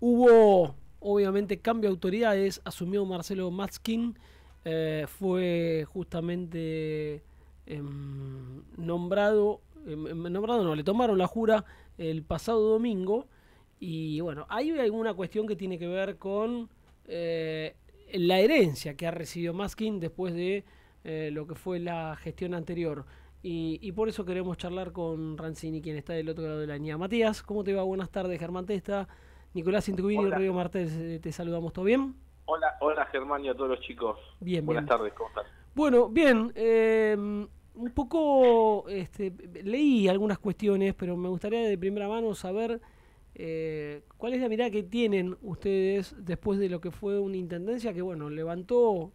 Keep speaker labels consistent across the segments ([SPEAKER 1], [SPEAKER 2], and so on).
[SPEAKER 1] hubo obviamente cambio de autoridades, asumió Marcelo Matzkin, eh, fue justamente em, nombrado, em, em, nombrado no, le tomaron la jura el pasado domingo y bueno, hay alguna cuestión que tiene que ver con eh, la herencia que ha recibido Maskin después de eh, lo que fue la gestión anterior. Y, por eso queremos charlar con Rancini, quien está del otro lado de la línea. Matías, ¿cómo te va? Buenas tardes, Germán Testa. Nicolás Intubini y Martés, eh, te saludamos. ¿Todo bien?
[SPEAKER 2] Hola, hola Germán y a todos los chicos.
[SPEAKER 1] Bien,
[SPEAKER 2] Buenas tardes, ¿cómo están?
[SPEAKER 1] Bueno, bien. un poco este, leí algunas cuestiones, pero me gustaría de primera mano saber eh, ¿Cuál es la mirada que tienen ustedes después de lo que fue una intendencia que, bueno, levantó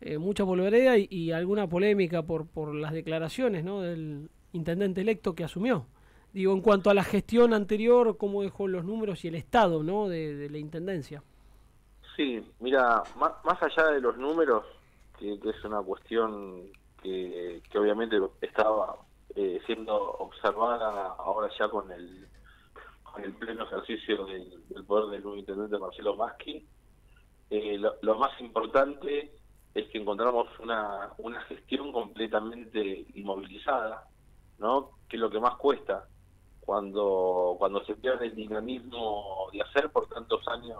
[SPEAKER 1] eh, mucha polvareda y, alguna polémica por, por las declaraciones ¿no? del intendente electo que asumió? Digo, en cuanto a la gestión anterior, cómo dejó los números y el estado ¿no? de, la intendencia.
[SPEAKER 2] Sí, mira, más, allá de los números, que, es una cuestión que, obviamente estaba eh, siendo observada ahora ya con el en el pleno ejercicio del, poder del nuevo intendente Marcelo Maschi. Eh, lo, más importante es que encontramos una, una gestión completamente inmovilizada, ¿no? que es lo que más cuesta cuando, cuando se pierde el dinamismo de hacer por tantos años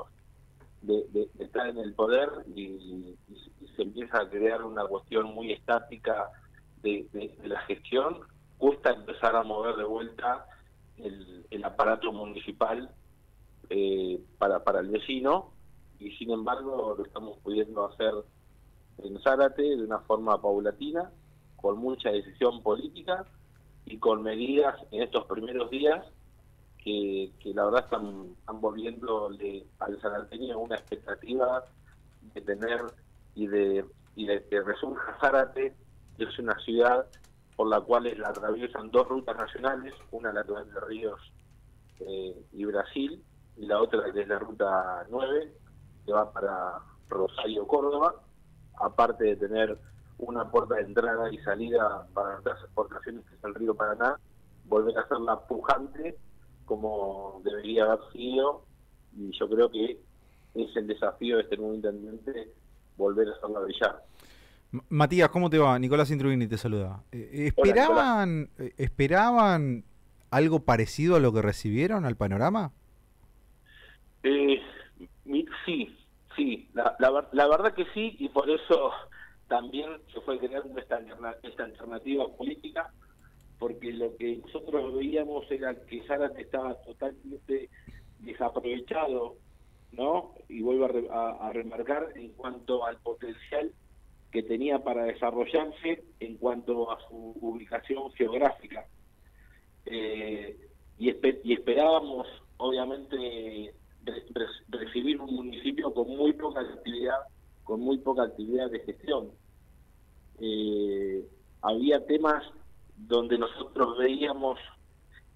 [SPEAKER 2] de, estar en el poder y, se empieza a crear una cuestión muy estática de, de la gestión, cuesta empezar a mover de vuelta el, aparato municipal eh, para, para el vecino y sin embargo lo estamos pudiendo hacer en Zárate de una forma paulatina, con mucha decisión política y con medidas en estos primeros días que, la verdad están, están volviéndole al zarateño una expectativa de tener y de, y de que resurja Zárate, es una ciudad por la cual la atraviesan dos rutas nacionales, una la de Ríos eh, y Brasil, y la otra que es la ruta 9, que va para Rosario, Córdoba, aparte de tener una puerta de entrada y salida para las exportaciones que es el río Paraná, volver a hacerla pujante como debería haber sido, y yo creo que es el desafío de este nuevo intendente volver a hacerla brillar.
[SPEAKER 3] Matías, ¿cómo te va? Nicolás Intruvini te saluda. Eh, ¿Esperaban, eh, ¿Esperaban algo parecido a lo que recibieron al panorama?
[SPEAKER 2] Eh, sí, sí, la, la, verdad que sí, y por eso también se fue creando esta, esta alternativa política, porque lo que nosotros veíamos era que Zárate estaba totalmente desaprovechado, ¿no? Y vuelvo a remarcar en cuanto al potencial que tenía para desarrollarse en cuanto a su ubicación geográfica. Eh, y, esperábamos, obviamente, recibir un municipio con muy poca actividad, con muy poca actividad de gestión. Eh, había temas donde nosotros veíamos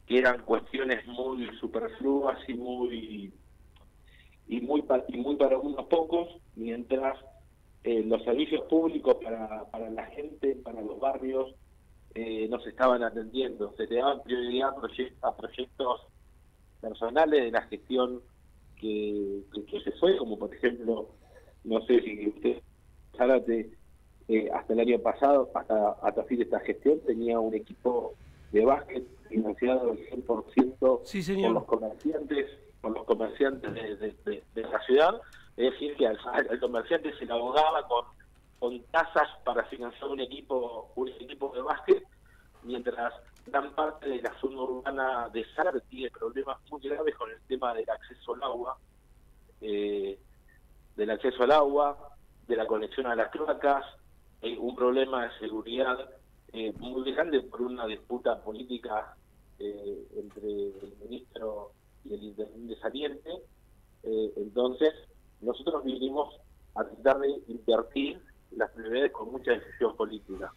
[SPEAKER 2] que eran cuestiones muy superfluas y muy y muy y muy para unos pocos, mientras eh, los servicios públicos para, para la gente, para los barrios, eh, no se estaban atendiendo. Se le daban prioridad a proyectos personales de la gestión que, que, se fue, como por ejemplo, no sé si usted, Zárate, eh, hasta el año pasado, hasta, hasta fin de esta gestión, tenía un equipo de básquet financiado al 100%
[SPEAKER 1] sí,
[SPEAKER 2] por los comerciantes, por los comerciantes de la ciudad. Es decir, que al, comerciante se le abogaba con, con tasas para financiar un equipo, un equipo de básquet, mientras gran parte de la zona urbana de Zara tiene problemas muy graves con el tema del acceso al agua, eh, del acceso al agua, de la conexión a las cloacas, hay un problema de seguridad eh, muy grande por una disputa política eh, entre el ministro y el intendente saliente. entonces, nosotros vinimos a tratar de invertir las prioridades con mucha decisión política,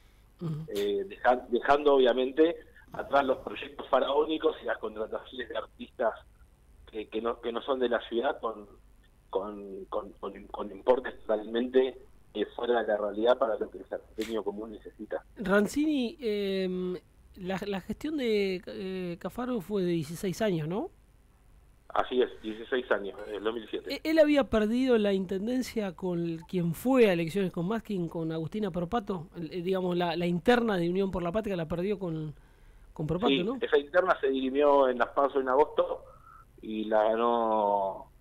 [SPEAKER 2] eh, dejando obviamente atrás los proyectos faraónicos y las contrataciones de artistas que, que, no, que no son de la ciudad con, con, con, importes totalmente eh, fuera de la realidad para lo que el artesanio común necesita.
[SPEAKER 1] Rancini, em, la, la, gestión de eh, Cafaro fue de 16 años, ¿no?
[SPEAKER 2] Así es, 16 años, en el 2007.
[SPEAKER 1] E-, él había perdido la intendencia con quien fue a elecciones con Maskin, con Agustina Propato, eh, digamos, la, interna de Unión por la Patria la perdió con, con Propato, sí, ¿no?
[SPEAKER 2] Esa interna se dirimió en las pasos en agosto y la ganó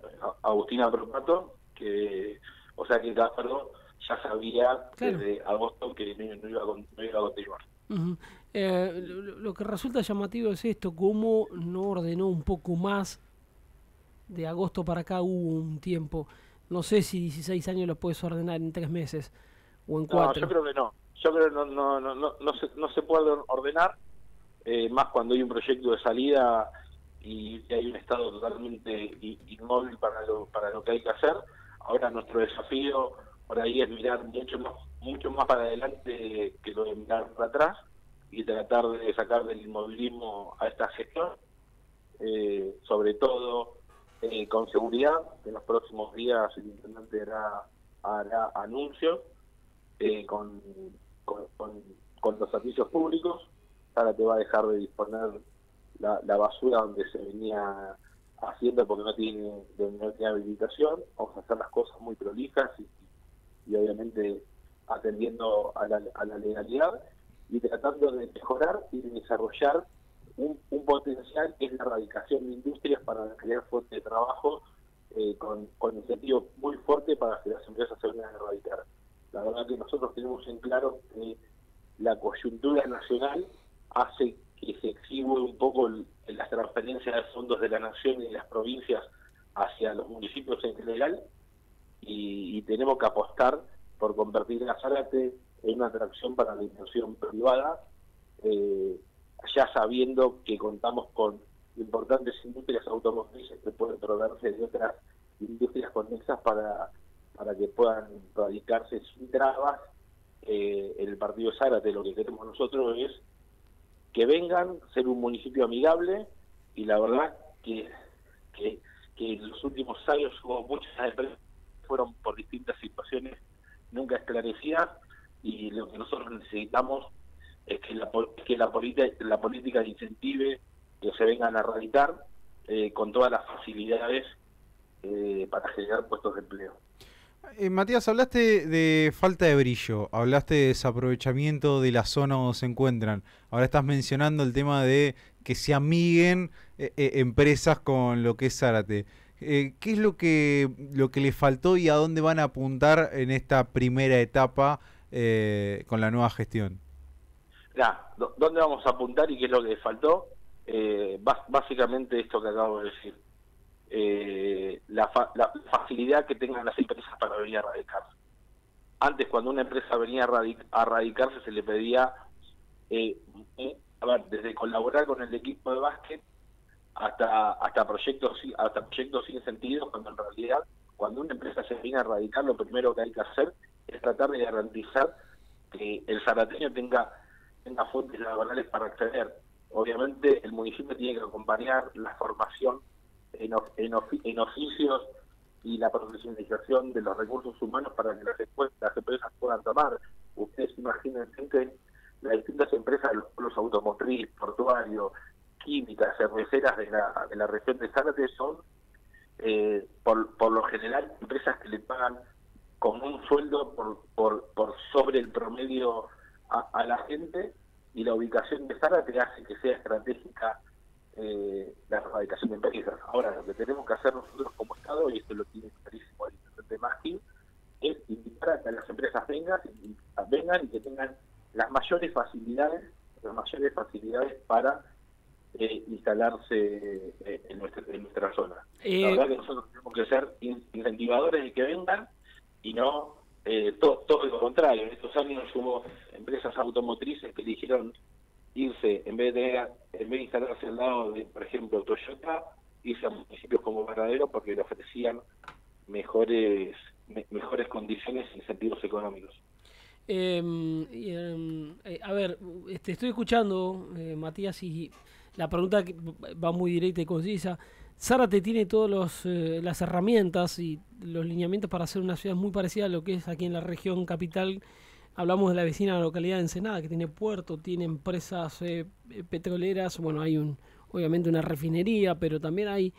[SPEAKER 2] Agustina Propato, que, o sea que Cáceres ya sabía desde agosto que no, iba, a, continuar.
[SPEAKER 1] Eh, lo, que resulta llamativo es esto, cómo no ordenó un poco más de agosto para acá hubo un tiempo. No sé si 16 años lo puedes ordenar en tres meses o en cuatro.
[SPEAKER 2] No, yo creo que no. Yo creo que no, no, no, no, no, se, no se puede ordenar, eh, más cuando hay un proyecto de salida y hay un estado totalmente inmóvil para lo, para lo que hay que hacer. Ahora nuestro desafío por ahí es mirar mucho más, mucho más para adelante que lo de mirar para atrás y tratar de sacar del inmovilismo a esta gestión. Eh, sobre todo eh, con seguridad. En los próximos días el intendente hará, hará anuncios eh, con, con, los servicios públicos. Ahora te va a dejar de disponer la, basura donde se venía haciendo porque no tiene, no tiene habilitación. Vamos a hacer las cosas muy prolijas y, obviamente atendiendo a la, a la legalidad y tratando de mejorar y de desarrollar un, potencial que es la erradicación de industrias para crear fuentes de trabajo eh, con, con incentivos muy fuertes para que las empresas se vengan a erradicar. La verdad que nosotros tenemos en claro que la coyuntura nacional hace que se exhibe un las transferencias de fondos de la nación y de las provincias hacia los municipios en general y, tenemos que apostar por convertir a Zárate en una atracción para la inversión privada eh, ya sabiendo que contamos con importantes industrias automotrices que pueden proveerse de otras industrias conexas para, para que puedan radicarse sin trabas eh, en el partido Zárate. Lo que queremos nosotros es que vengan, ser un municipio amigable y la verdad que, que, en los últimos años hubo muchas empresas que fueron por distintas situaciones nunca esclarecidas y lo que nosotros necesitamos es que la, que la, la política incentive que se vengan a radicar eh, con todas las facilidades eh, para generar puestos de empleo.
[SPEAKER 3] Eh, Matías, hablaste de falta de brillo, hablaste de desaprovechamiento de la zona donde se encuentran. Ahora estás mencionando el tema de que se amiguen empresas con lo que es Zárate. ¿Qué es lo que, lo que le faltó y a dónde van a apuntar en esta primera etapa con la nueva gestión?
[SPEAKER 2] ¿dónde vamos a apuntar y qué es lo que faltó? Eh, básicamente esto que acabo de decir. Eh, la, facilidad que tengan las empresas para venir a radicarse. Antes, cuando una empresa venía a, radicarse, se le pedía, eh, a ver, desde colaborar con el equipo de básquet hasta hasta proyectos hasta proyectos sin sentido, cuando en realidad, cuando una empresa se viene a radicar, lo primero que hay que hacer es tratar de garantizar que el zarateño tenga tenga fuentes laborales para acceder. Obviamente el municipio tiene que acompañar la formación en, oficios y la profesionalización de los recursos humanos para que las, las empresas puedan tomar. Ustedes imagínense que las distintas empresas, los, automotriz, portuario, químicas, cerveceras de la, de la región de Zárate son, eh, por, por lo general, empresas que le pagan con un sueldo por, por, por sobre el promedio a, la gente y la ubicación de Zárate hace que sea estratégica eh, la erradicación de empresas. Ahora, lo que tenemos que hacer nosotros como Estado, y esto lo tiene clarísimo el intendente Mágil, es invitar a que las empresas vengan y, vengan y que tengan las mayores facilidades, las mayores facilidades para eh, instalarse eh, en, nuestra, en nuestra zona. La verdad que nosotros tenemos que ser incentivadores de que vengan y no eh, todo, todo, lo contrario. En estos años hubo empresas automotrices que eligieron irse, en vez de, en vez de instalarse al lado de, por ejemplo, Toyota, irse a municipios como Varadero porque le ofrecían mejores mejores condiciones y incentivos económicos.
[SPEAKER 1] Em, em, eh, a ver, este, estoy escuchando, eh, Matías, y la pregunta va muy directa y concisa. Zárate tiene todas eh, las herramientas y los lineamientos para hacer una ciudad muy parecida a lo que es aquí en la región capital. Hablamos de la vecina localidad de Ensenada, que tiene puerto, tiene empresas eh, petroleras, bueno, hay un obviamente una refinería, pero también hay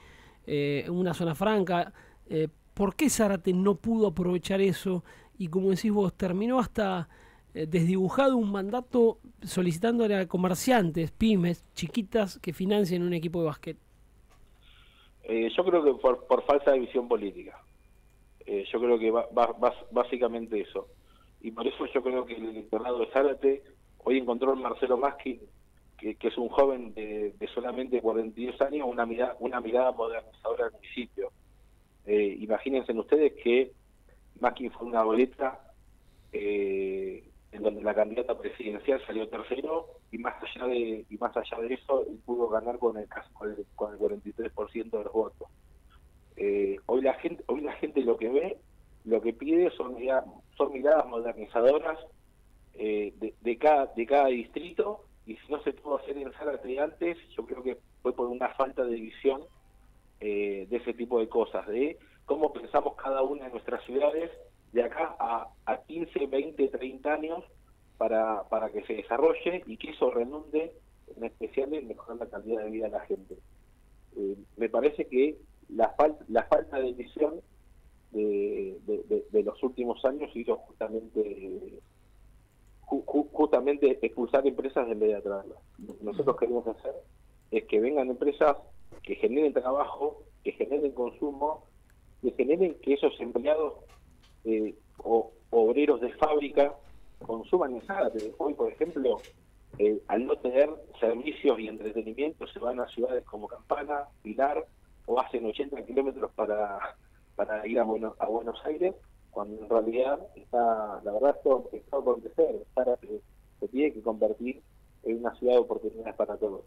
[SPEAKER 1] en una zona franca. ¿Por qué Zárate no pudo aprovechar eso? Y como decís vos, terminó hasta desdibujado un mandato solicitándole a comerciantes, pymes, chiquitas, que financien un equipo de básquet.
[SPEAKER 2] yo creo que por, por falsa visión política. yo creo que va, básicamente eso y por eso yo creo que el electorado de Zárate hoy encontró en Marcelo Maskin, que, es un joven de, solamente 42 años, una mirada, una mirada modernizadora del municipio. Eh, imagínense ustedes que Maskin fue una boleta eh, en donde la candidata presidencial salió tercero y más allá de y más allá de eso pudo ganar con el con el, con el 43% de los votos. Eh, hoy la gente hoy la gente lo que ve lo que pide son, son miradas modernizadoras eh, de, cada, de cada distrito y si no se pudo hacer en Zárate antes, yo creo que fue por una falta de visión eh, de ese tipo de cosas, de cómo pensamos cada una de nuestras ciudades de acá a, a 15, 20, 30 años para, para que se desarrolle y que eso redunde en especial en mejorar la calidad de vida de la gente. Eh, me parece que la, la falta de visión de, los últimos años hizo justamente justamente expulsar empresas en vez de atraerlas. Lo que nosotros queremos hacer es que vengan empresas que generen trabajo, que generen consumo, que generen que esos empleados eh, o obreros de fábrica consuman en Zárate. Hoy, por ejemplo, eh, al no tener servicios y entretenimiento, se van a ciudades como Campana, Pilar, o hacen 80 kilómetros para para ir a, a Buenos Aires, cuando en realidad está, la verdad, esto está por crecer, se, se tiene que convertir en una ciudad de oportunidades para todos.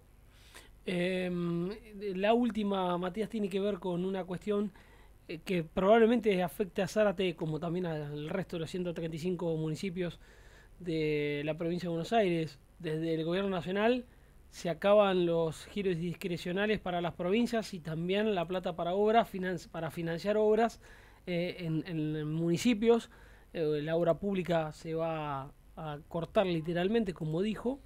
[SPEAKER 1] Em, la última, Matías, tiene que ver con una cuestión eh, que probablemente afecte a Zárate como también al resto de los 135 municipios de la provincia de Buenos Aires. Desde el gobierno nacional se acaban los giros discrecionales para las provincias y también la plata para obras, para financiar obras eh, en, municipios. Eh, la obra pública se va a cortar literalmente, como dijo.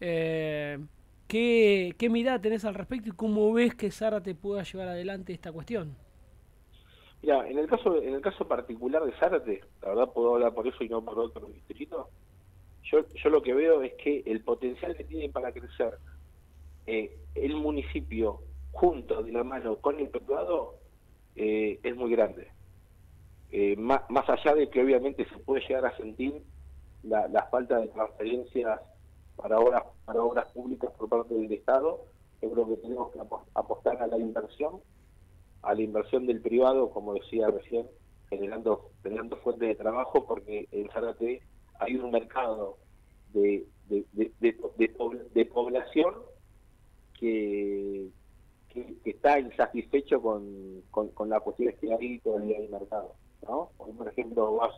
[SPEAKER 1] Eh, ¿qué, ¿Qué mirada tenés al respecto y cómo ves que Zárate pueda llevar adelante esta cuestión?
[SPEAKER 2] Mira, en el caso en el caso particular de Zárate, la verdad puedo hablar por eso y no por otro distrito, yo, yo lo que veo es que el potencial que tiene para crecer eh, el municipio junto de la mano con el privado eh, es muy grande. Eh, más, allá de que obviamente se puede llegar a sentir la, falta de transferencias para obras, para obras públicas por parte del Estado, yo creo que tenemos que apostar a la inversión, a la inversión del privado, como decía recién, generando, generando fuentes de trabajo, porque en Zárate hay un mercado de, de, de, población que, que, está insatisfecho con, con, las cuestiones que hay todavía el mercado. ¿no? Por ejemplo, vas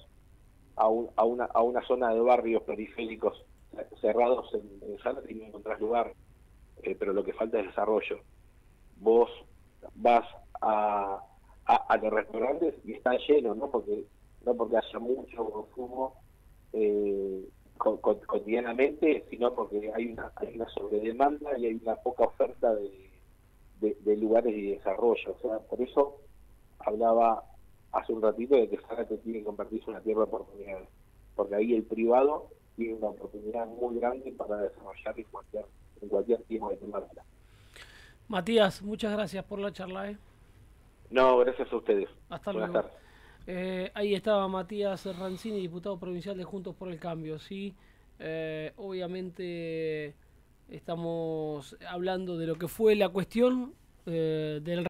[SPEAKER 2] a, a, una, a una zona de barrios periféricos cerrados en, en y no encontrás lugar, eh, pero lo que falta es desarrollo. Vos vas a, a, a, los restaurantes y está lleno, no porque no porque haya mucho consumo eh, cotidianamente, sino porque hay una, hay una sobredemanda y hay una poca oferta de, de, lugares de desarrollo. O sea, por eso hablaba hace un ratito de que Zárate tiene que convertirse en una tierra de oportunidades, porque ahí el privado tiene una oportunidad muy grande para desarrollar en cualquier, en cualquier tipo de temática.
[SPEAKER 1] Matías, muchas gracias por la charla. ¿eh?
[SPEAKER 2] No, gracias a ustedes.
[SPEAKER 1] Hasta Buenas luego. Tardes. Eh, ahí estaba Matías Rancini, diputado provincial de Juntos por el Cambio. Sí, eh, obviamente estamos hablando de lo que fue la cuestión eh, del